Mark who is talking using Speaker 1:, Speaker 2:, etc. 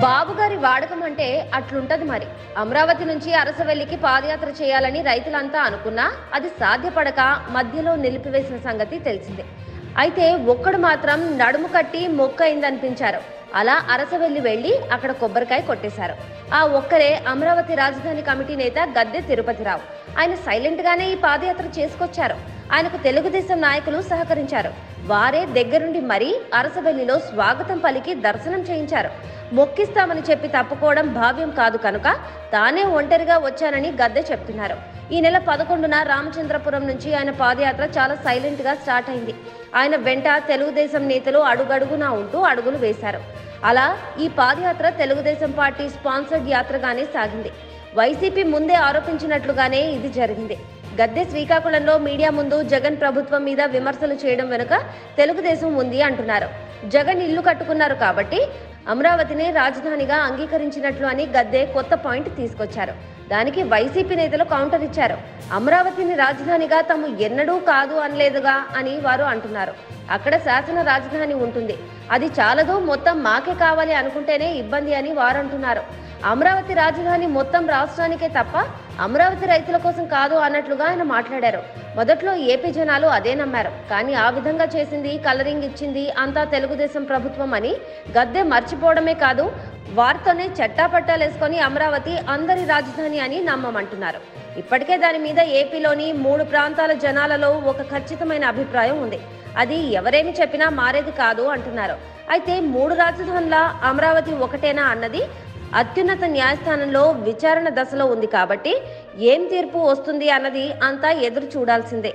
Speaker 1: బాబుగారి వాడకం అంటే అట్లుంటది మరి. అమరావతి నుంచి అరసవెల్లికి పాదయాత్ర చేయాలని రైతులంతా అనుకున్నా అది సాధ్యపడక మధ్యలో నిలిపివేసిన సంగతి తెలిసిందే. అయితే ఒక్కడు మాత్రం నడుము కట్టి మొక్కైందనిపించారు అలా అరసవెల్లి వెళ్ళి అక్కడ కొబ్బరికాయ కొట్టేశారు. ఆ ఒక్కరే అమరావతి రాజధాని కమిటీ నేత గద్దె తిరుపతిరావు. ఆయన సైలెంట్ గానే ఈ పాదయాత్ర చేసుకొచ్చారు. ఆయనకు తెలుగుదేశం నాయకులు సహకరించారు. వారే దగ్గరుండి మరీ అరసవెల్లిలో స్వాగతం పలికి దర్శనం చేయించారు. మొక్కిస్తామని చెప్పి తప్పుకోవడం భావ్యం కాదు కనుక తానే ఒంటరిగా వచ్చానని గద్దె చెప్తున్నారు. ఈ నెల పదకొండున రామచంద్రపురం నుంచి ఆయన పాదయాత్ర చాలా సైలెంట్గా స్టార్ట్ అయింది. ఆయన వెంట తెలుగుదేశం నేతలు అడుగడుగునా ఉంటూ అడుగులు వేశారు. అలా ఈ పాదయాత్ర తెలుగుదేశం పార్టీ స్పాన్సర్డ్ యాత్రగానే సాగింది. వైసీపీ ముందే ఆరోపించినట్లుగానే ఇది జరిగింది. గద్దె శ్రీకాకుళంలో మీడియా ముందు జగన్ ప్రభుత్వం మీద విమర్శలు చేయడం వెనుక తెలుగుదేశం ఉంది అంటున్నారు. జగన్ ఇల్లు కట్టుకున్నారు కాబట్టి అమరావతిని రాజధానిగా అంగీకరించినట్లు అని గద్దె కొత్త పాయింట్ తీసుకొచ్చారు. దానికి వైసీపీ నేతలు కౌంటర్ ఇచ్చారు. అమరావతిని రాజధానిగా తాము ఎన్నడూ కాదు అనలేదుగా అని వారు అంటున్నారు. అక్కడ శాసన రాజధాని ఉంటుంది. అది చాలదు మొత్తం మాకే కావాలి అనుకుంటేనే ఇబ్బంది అని వారు అంటున్నారు అమరావతి రాజధాని మొత్తం రాష్ట్రానికే తప్ప అమరావతి రైతుల కోసం కాదు అన్నట్లుగా ఆయన మాట్లాడారు. మొదట్లో ఏపీ జనాలు అదే నమ్మారు. కానీ ఆ విధంగా చేసింది కలరింగ్ ఇచ్చింది అంతా తెలుగుదేశం ప్రభుత్వం అని గద్దె మర్చిపోవడమే కాదు వారితోనే చట్టాపట్టాలేసుకొని అమరావతి అందరి రాజధాని అని నమ్మమంటున్నారు. ఇప్పటికే దాని మీద ఏపీలోని మూడు ప్రాంతాల జనాలలో ఒక ఖచ్చితమైన అభిప్రాయం ఉంది. అది ఎవరేమి చెప్పినా మారేది కాదు అంటున్నారు. అయితే మూడు రాజధానుల అమరావతి ఒకటేనా అన్నది అత్యున్నత న్యాయస్థానంలో విచారణ దశలో ఉంది కాబట్టి ఏం తీర్పు వస్తుంది అన్నది అంతా ఎదురు చూడాల్సిందే.